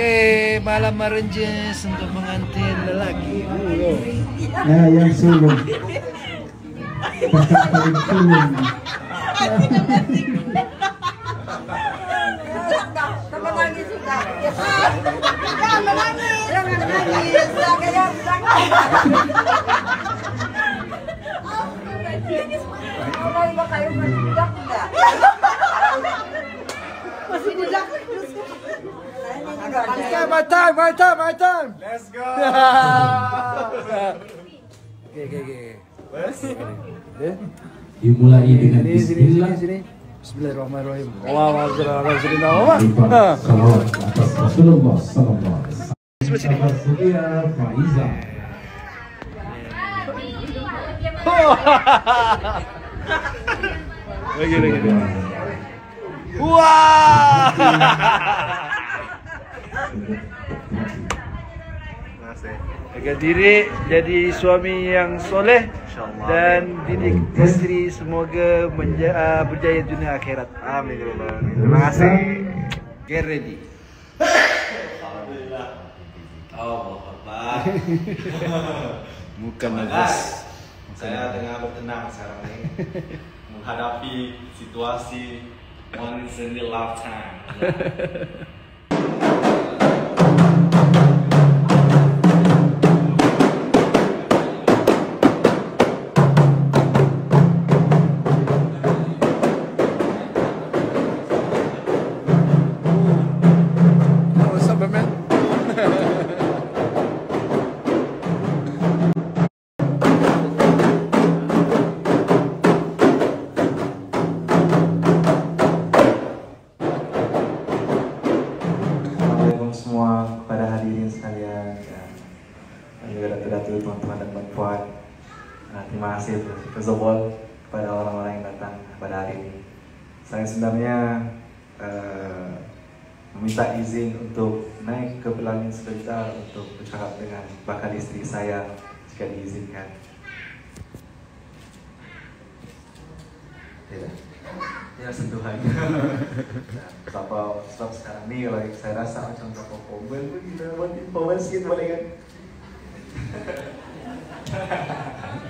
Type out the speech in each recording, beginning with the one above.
Oke, malam merenjes untuk pengantin lelaki. Ya, yang sulung. Kakak paling sulung. Suka. Jangan menangis. Jangan menangis. Jangan Mulai Okay, my time, my time, my time. Let's go. Oke, oke, oke. Dimulai dengan Sini, sini, sini, bismillah. Bismillahirrahmanirrahim. Atas Rasulullah sallallahu alaihi wasallam. Wah. Jaga diri, jadi suami yang soleh dan didik istri semoga menja- uh, berjaya dunia akhirat. Amin. ya. Terima kasih. Get ready. Bukan bagus. Saya tengah bertenang sekarang ini menghadapi situasi once in a lifetime. izin untuk naik ke pelangin sebentar untuk bercakap dengan bakal istri saya jika diizinkan. Tidak. Ya sentuhan. Nah, Sebab, sekarang ni kalau saya rasa macam berapa formal pun kita buat formal sikit boleh kan?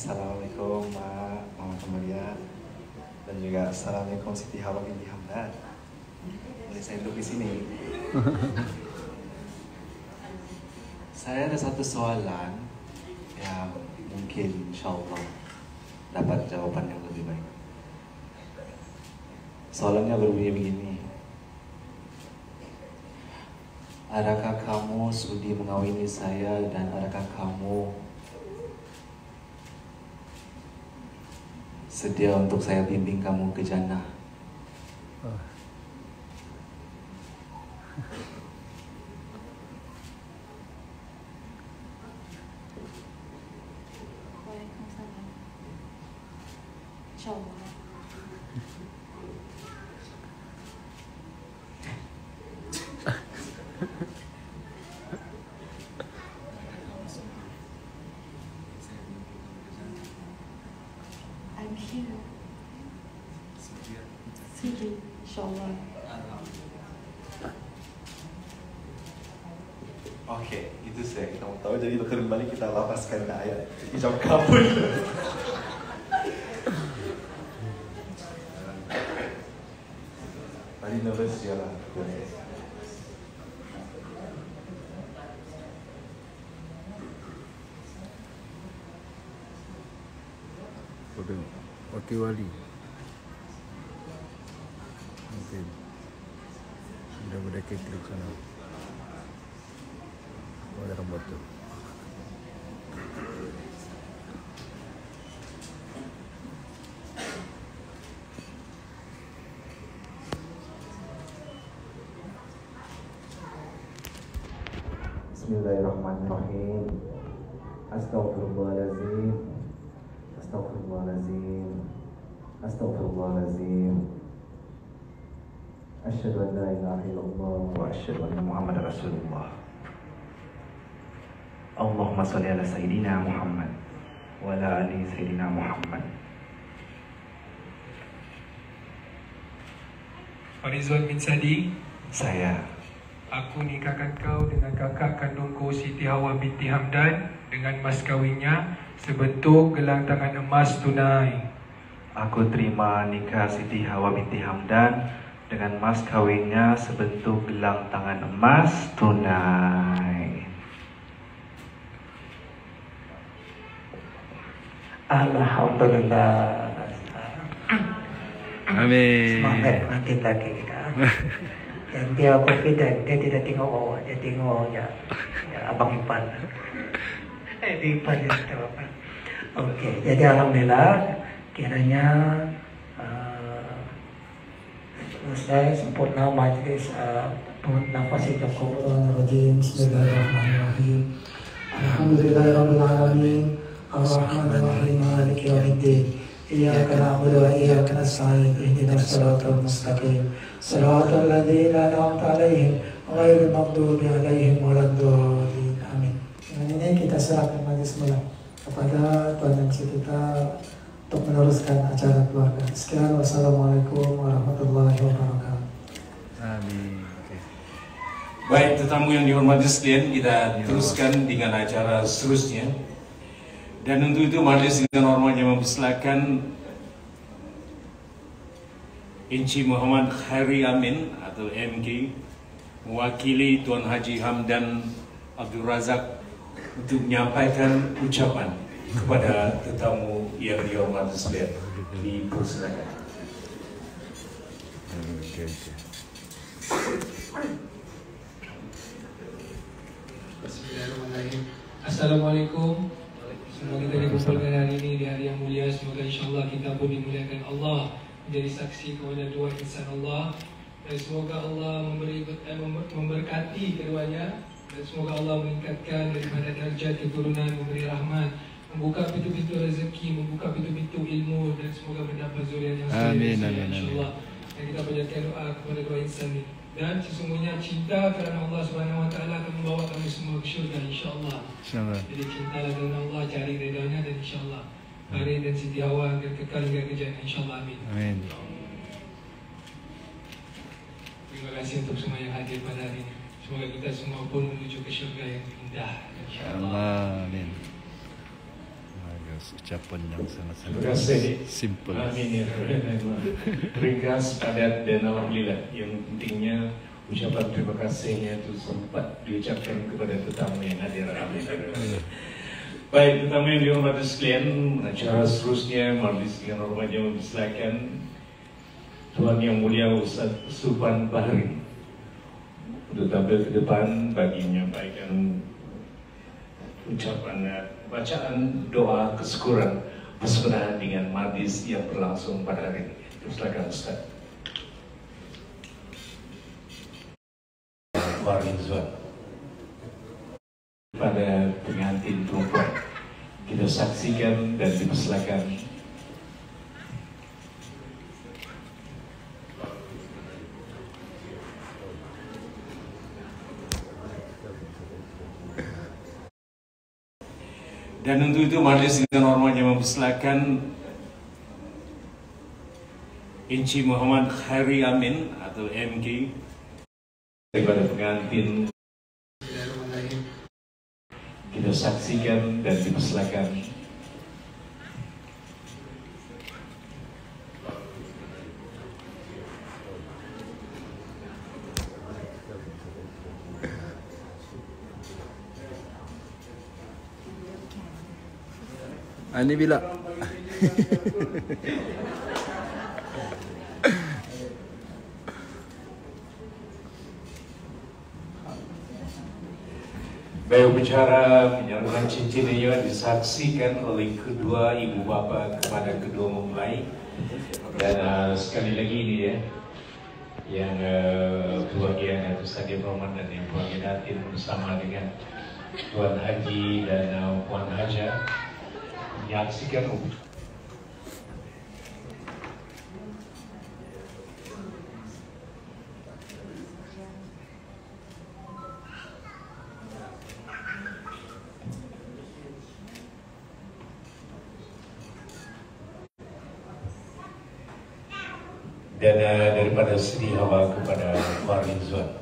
Assalamualaikum Mak, Mama Kamalia Dan juga Assalamualaikum Siti Hawa binti Hamdan Boleh saya duduk di sini? Saya ada satu soalan yang mungkin insyaAllah dapat jawapan yang lebih baik. Soalannya berbunyi begini. Adakah kamu sudi mengawini saya dan adakah kamu sedia untuk saya bimbing kamu ke jannah? Waalaikumsalam. Insyaallah. Insyaallah. Oke, itu saya kita mau tahu. Jadi kembali kita lapaskan ayat hijab kabul. Tadi nervous ya lah. Wakil wali. Sudah berdaki klik sana. Oh, ada rambut tu. Bismillahirrahmanirrahim. Astaghfirullahalazim. Astaghfirullahalazim. Astaghfirullahalazim. أشهد أن لا إله إلا الله وأشهد أن محمد رسول الله. اللهم صل على سيدنا محمد وعلى آل سيدنا محمد. Farizwan bin Sadi Saya. Aku nikahkan kau dengan kakak kandungku Siti Hawa binti Hamdan Dengan mas kawinnya Sebentuk gelang tangan emas tunai. Aku terima nikah Siti Hawa binti Hamdan dengan mas kawinnya sebentuk gelang tangan emas tunai. Alhamdulillah. Amin. Semangat makin lagi kita. Yang dia confident, dia tidak tengok bawah, dia tengok ya, ya abang Ipan. Eh, Ipan tahu apa. Okey, jadi Alhamdulillah kiranya selesai sempurna majlis uh, nafas itu Quran Rajim Bismillahirrahmanirrahim Alhamdulillahirrahmanirrahim Ar-Rahmanirrahim Maliki Yawmiddin إياك نعبد وإياك نستعين اهدنا الصراط المستقيم صراط الذين أنعمت عليهم غير المغضوب عليهم ولا الضالين آمين Dengan ini kita serahkan majlis semula kepada Tuan MC kita untuk meneruskan acara keluarga. Sekian wassalamualaikum warahmatullahi wabarakatuh. Amin. Baik, tetamu yang dihormati sekalian, kita teruskan dengan acara seterusnya. Dan untuk itu majlis dengan hormatnya mempersilakan Inci Muhammad Khairi Amin atau MK mewakili Tuan Haji Hamdan Abdul Razak untuk menyampaikan ucapan kepada tetamu yang dihormati sekalian. Oke, oke. Bismillahirrahmanirrahim. Assalamualaikum. Semua kita dikumpulkan hari ini di hari yang mulia. Semoga insyaAllah kita pun dimuliakan Allah menjadi saksi kepada dua insan Allah. Dan semoga Allah memberi eh, mem- memberkati keduanya. Dan semoga Allah meningkatkan daripada darjat keturunan, memberi rahmat, membuka pintu-pintu rezeki, membuka pintu-pintu ilmu dan semoga mendapat zuriat yang soleh Amin, amin, amin. insyaAllah. Dan kita panjatkan doa kepada dua insan ini. Dan sesungguhnya cinta kerana Allah Subhanahu Wa Taala akan membawa kami semua ke syurga insyaAllah. Insyaallah. Jadi cintalah kerana Allah cari redanya dan insyaAllah Hari dan Siti Hawa akan kekal hingga kejayaan insyaAllah amin Amin. Terima kasih untuk semua yang hadir pada hari ini Semoga kita semua pun menuju ke syurga yang indah InsyaAllah Allah. Amin. Ucapan yang sangat-sangat simple. Amin ya Rabbal Ringkas, padat dan alhamdulillah. Yang pentingnya ucapan terima kasihnya itu sempat diucapkan kepada tetamu yang hadir. Amin. ya. Baik, tetamu yang dihormati sekalian, acara seterusnya majlis dengan hormatnya mempersilakan Tuan Yang Mulia Ustaz Supan Bahri untuk tampil ke depan bagi menyampaikan ucapan eh, bacaan doa kesyukuran persaudaraan dengan majlis yang berlangsung pada hari ini. Silakan Ustaz. Warizwan pada pengantin perempuan kita saksikan dan dipersilakan Dan untuk itu majlis dengan hormatnya mempersilakan Inci Muhammad Khairi Amin atau MK daripada pengantin. Kita saksikan dan dipersilakan Ini bila? Baik bicara penyaluran cincin ini disaksikan oleh kedua ibu bapa kepada kedua mempelai dan uh, sekali lagi ini ya yang uh, keluarga Datuk Sadir Rahman dan yang keluarga bersama dengan Tuan Haji dan uh, Puan Haja menyaksikan dana daripada Sri Hawa kepada Farizwan.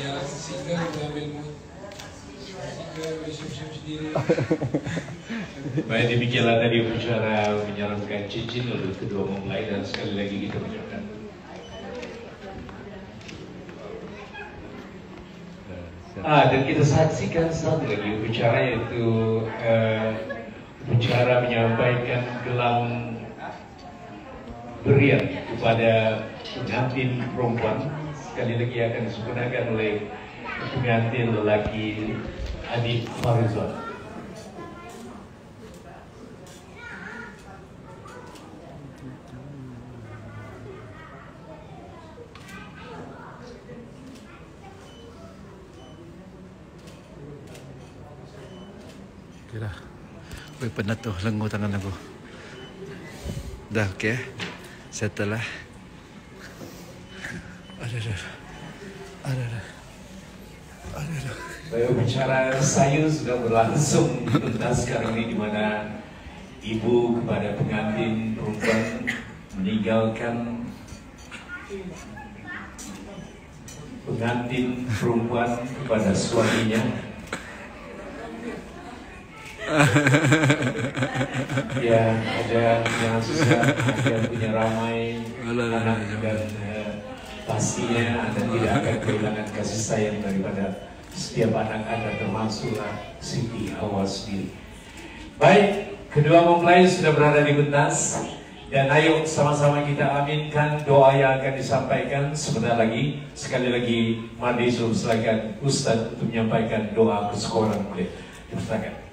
Ya, Baik demikianlah tadi upacara menyalamkan cincin untuk kedua mempelai dan sekali lagi kita ucapkan Ah, dan kita saksikan satu lagi upacara yaitu uh, menyampaikan gelang berian kepada pengantin perempuan. Sekali lagi akan disempurnakan oleh pengantin lelaki. Okay dah. Weh penat tu lenguh tangan aku. Dah okey eh. Settle lah. Ada ada. Ada ada. Bicara saya sudah berlangsung tuntas sekarang ini di mana ibu kepada pengantin perempuan meninggalkan pengantin perempuan kepada suaminya. Ya ada yang susah ada yang punya ramai anak dan eh, pastinya anda tidak akan kehilangan kasih sayang daripada setiap anak anda termasuklah Siti Hawa sendiri. Baik kedua mempelai sudah berada di pentas. Dan ayo sama-sama kita aminkan doa yang akan disampaikan. Sebentar lagi sekali lagi Mandi silakan Ustaz untuk menyampaikan doa kesekolah mulia. Dipersilakan